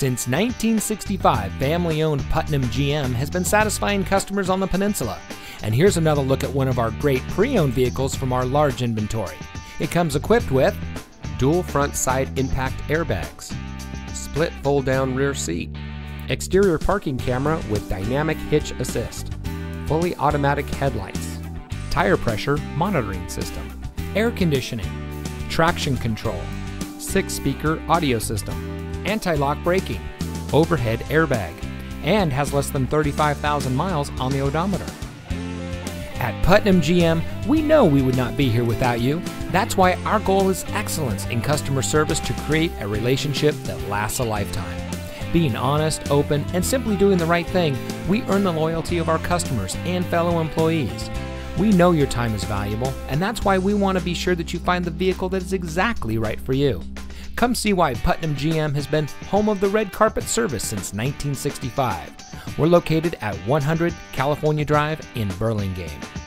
Since 1965, family owned Putnam GM has been satisfying customers on the peninsula. And here's another look at one of our great pre owned vehicles from our large inventory. It comes equipped with dual front side impact airbags, split fold down rear seat, exterior parking camera with dynamic hitch assist, fully automatic headlights, tire pressure monitoring system, air conditioning, traction control, six speaker audio system, anti lock braking, overhead airbag, and has less than 35,000 miles on the odometer. At Putnam GM, we know we would not be here without you. That's why our goal is excellence in customer service to create a relationship that lasts a lifetime. Being honest, open, and simply doing the right thing, we earn the loyalty of our customers and fellow employees. We know your time is valuable, and that's why we want to be sure that you find the vehicle that is exactly right for you. Come see why Putnam GM has been home of the red carpet service since 1965. We're located at 100 California Drive in Burlingame.